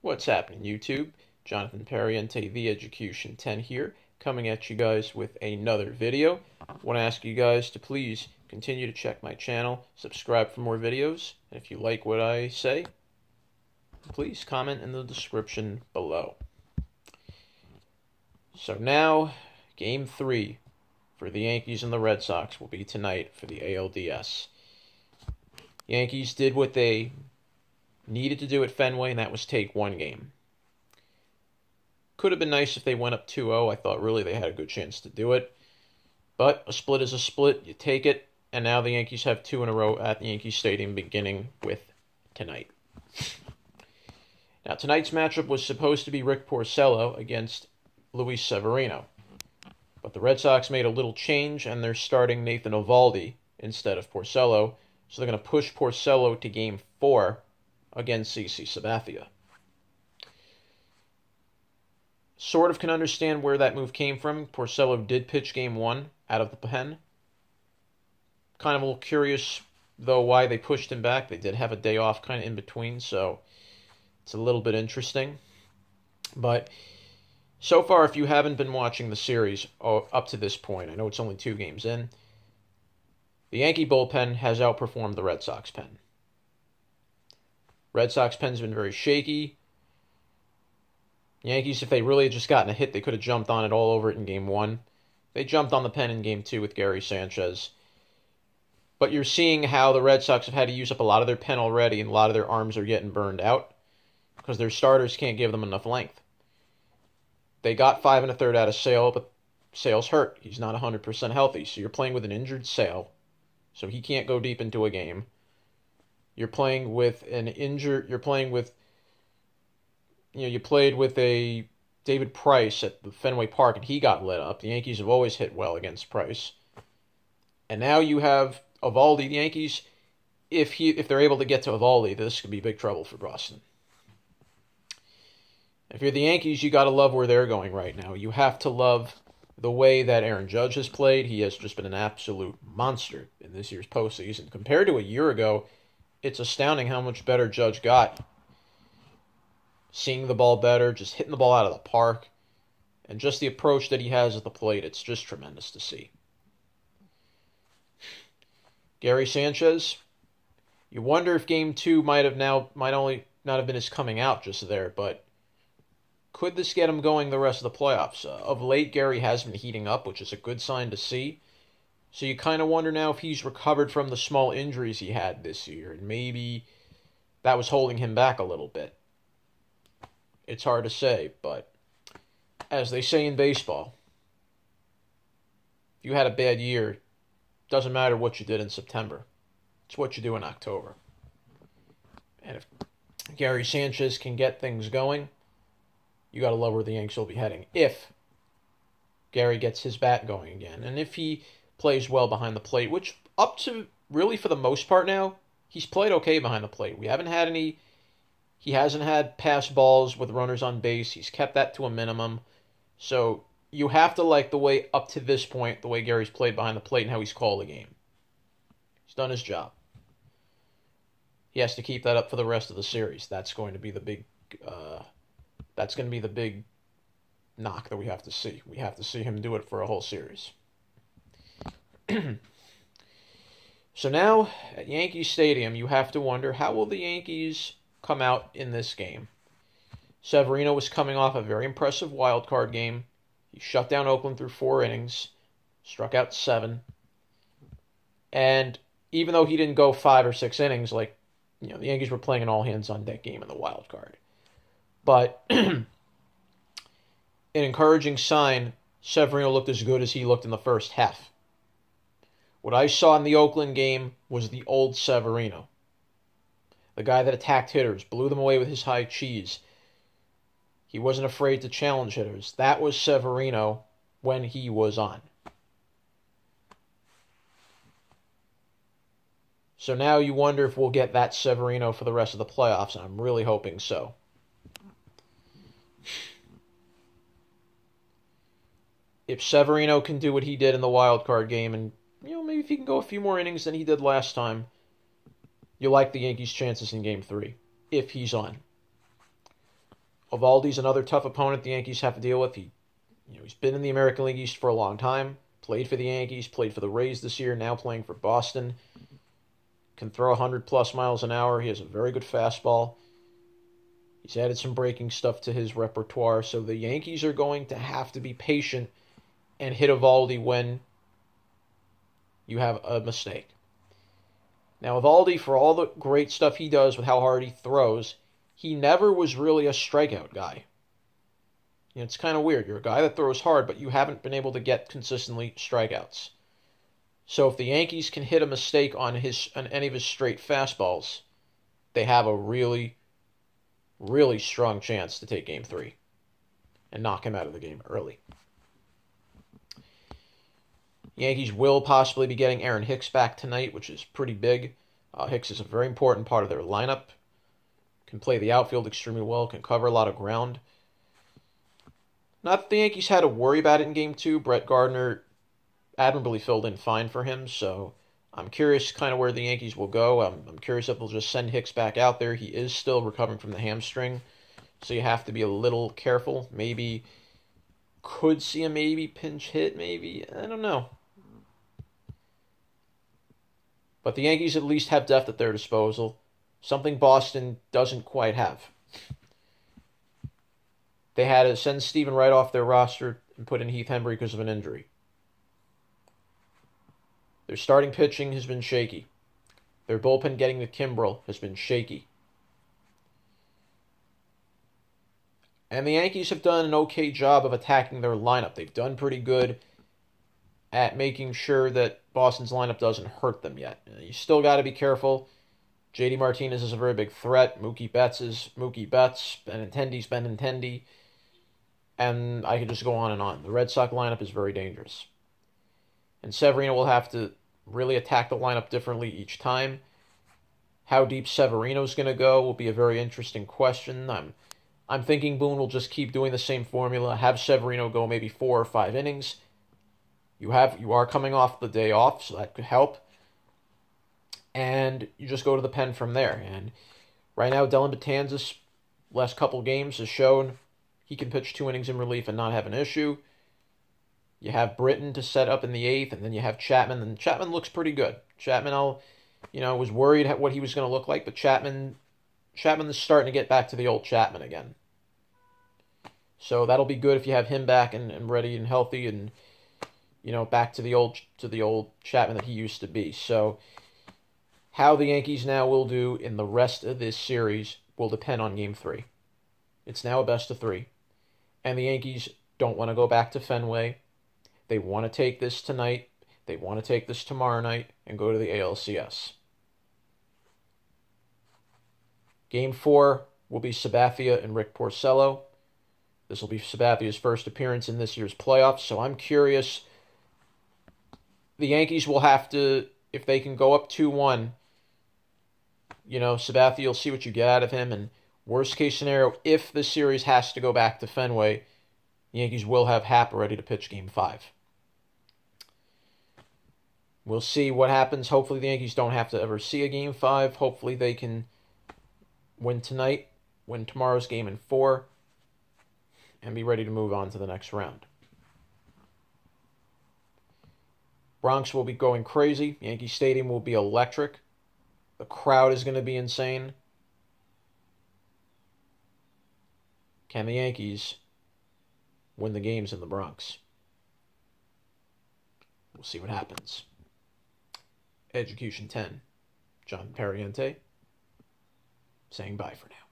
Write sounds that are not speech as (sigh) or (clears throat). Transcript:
What's happening, YouTube? Jonathan Pariente, The Education 10 here, coming at you guys with another video. I want to ask you guys to please continue to check my channel, subscribe for more videos, and if you like what I say, please comment in the description below. So now, Game 3 for the Yankees and the Red Sox will be tonight for the ALDS. Yankees did what they needed to do at Fenway, and that was take one game. Could have been nice if they went up 2 0. I thought really they had a good chance to do it. But a split is a split. You take it. And now the Yankees have two in a row at the Yankee Stadium, beginning with tonight. Now, tonight's matchup was supposed to be Rick Porcello against Luis Severino. But the Red Sox made a little change, and they're starting Nathan Eovaldi instead of Porcello. So they're going to push Porcello to game four against CC Sabathia. Sort of can understand where that move came from. Porcello did pitch game one out of the pen. Kind of a little curious, though, why they pushed him back. They did have a day off kind of in between, so it's a little bit interesting. But so far, if you haven't been watching the series oh, up to this point, I know it's only two games in, the Yankee bullpen has outperformed the Red Sox pen. Red Sox pen's been very shaky. Yankees, if they really had just gotten a hit, they could have jumped on it all over it in game one. They jumped on the pen in game two with Gary Sanchez. But you're seeing how the Red Sox have had to use up a lot of their pen already, and a lot of their arms are getting burned out because their starters can't give them enough length. They got five and a third out of Sale, but Sale's hurt. He's not 100% healthy. So you're playing with an injured Sale, so he can't go deep into a game. You're playing with an injured. You're playing with. You know, you played with a David Price at the Fenway Park, and he got lit up. The Yankees have always hit well against Price, and now you have Eovaldi. The Yankees, if he if they're able to get to Eovaldi, this could be big trouble for Boston. If you're the Yankees, you got to love where they're going right now. You have to love the way that Aaron Judge has played. He has just been an absolute monster in this year's postseason. Compared to a year ago, it's astounding how much better Judge got. Seeing the ball better, just hitting the ball out of the park, and just the approach that he has at the plate, it's just tremendous to see. Gary Sanchez, you wonder if game two might have now might only not have been his coming out just there, but could this get him going the rest of the playoffs? Uh, of late, Gary has been heating up, which is a good sign to see. So you kind of wonder now if he's recovered from the small injuries he had this year, and maybe that was holding him back a little bit. It's hard to say, but as they say in baseball, if you had a bad year, doesn't matter what you did in September. It's what you do in October. And if Gary Sanchez can get things going, you got to love where the Yanks will be heading. If Gary gets his bat going again, and if he plays well behind the plate, which up to really for the most part now, he's played okay behind the plate. We haven't had any. He hasn't had pass balls with runners on base. He's kept that to a minimum. So you have to like the way up to this point, the way Gary's played behind the plate and how he's called the game. He's done his job. He has to keep that up for the rest of the series. That's going to be the big uh, that's going to be the big knock that we have to see. We have to see him do it for a whole series. (clears throat) so now at Yankee Stadium, you have to wonder how will the Yankees come out in this game? Severino was coming off a very impressive wild card game. He shut down Oakland through four innings, struck out seven. And even though he didn't go five or six innings, like you know, the Yankees were playing an all hands on deck game in the wild card. But (clears throat) an encouraging sign, Severino looked as good as he looked in the first half. What I saw in the Oakland game was the old Severino. The guy that attacked hitters, blew them away with his high cheese. He wasn't afraid to challenge hitters. That was Severino when he was on. So now you wonder if we'll get that Severino for the rest of the playoffs, I'm really hoping so. if Severino can do what he did in the wild card game, and maybe if he can go a few more innings than he did last time, you like the Yankees' chances in Game Three if he's on. Eovaldi's another tough opponent the Yankees have to deal with. He, you know, he's been in the American League East for a long time. Played for the Yankees, played for the Rays this year, now playing for Boston. Can throw 100 plus miles an hour. He has a very good fastball. He's added some breaking stuff to his repertoire, so the Yankees are going to have to be patient and hit Eovaldi when you have a mistake. Now, Eovaldi, for all the great stuff he does with how hard he throws, he never was really a strikeout guy. It's kind of weird. You're a guy that throws hard, but you haven't been able to get consistently strikeouts. So if the Yankees can hit a mistake on his on any of his straight fastballs, they have a really, really strong chance to take Game Three, and knock him out of the game early. Yankees will possibly be getting Aaron Hicks back tonight, which is pretty big. Uh, Hicks is a very important part of their lineup. Can play the outfield extremely well, can cover a lot of ground. Not that the Yankees had to worry about it in game two. Brett Gardner admirably filled in fine for him, so I'm curious kind of where the Yankees will go. I'm, I'm curious if they'll just send Hicks back out there. He is still recovering from the hamstring, so you have to be a little careful. Maybe could see a maybe pinch hit, maybe. I don't know. But the Yankees at least have depth at their disposal, something Boston doesn't quite have. They had to send Steven Wright off their roster and put in Heath Hembree because of an injury. Their starting pitching has been shaky. Their bullpen getting to Kimbrel has been shaky. And the Yankees have done an okay job of attacking their lineup. They've done pretty good at making sure that Boston's lineup doesn't hurt them yet. You still got to be careful. JD Martinez is a very big threat. Mookie Betts is Mookie Betts. Benintendi's Benintendi. And I could just go on and on. The Red Sox lineup is very dangerous. And Severino will have to really attack the lineup differently each time. How deep Severino's going to go will be a very interesting question. I'm I'm thinking Boone will just keep doing the same formula, have Severino go maybe 4 or 5 innings you have you are coming off the day off, so that could help. And you just go to the pen from there. And right now, Dellin Betances, last couple games, has shown he can pitch two innings in relief and not have an issue. You have Britton to set up in the eighth, and then you have Chapman, and Chapman looks pretty good. Chapman, I'll, you know, was worried what he was going to look like, but Chapman, Chapman is starting to get back to the old Chapman again. So that'll be good if you have him back and, and ready and healthy and you know, back to the old to the old Chapman that he used to be. So how the Yankees now will do in the rest of this series will depend on game 3. It's now a best of 3. And the Yankees don't want to go back to Fenway. They want to take this tonight. They want to take this tomorrow night and go to the ALCS. Game 4 will be Sabathia and Rick Porcello. This will be Sabathia's first appearance in this year's playoffs, so I'm curious the Yankees will have to, if they can go up 2 1, you know, Sabathia, you'll see what you get out of him. And worst case scenario, if the series has to go back to Fenway, the Yankees will have Happ ready to pitch game five. We'll see what happens. Hopefully, the Yankees don't have to ever see a game five. Hopefully, they can win tonight, win tomorrow's game in four, and be ready to move on to the next round. Bronx will be going crazy. Yankee Stadium will be electric. The crowd is going to be insane. Can the Yankees win the games in the Bronx? We'll see what happens. Execution 10. John Pariente saying bye for now.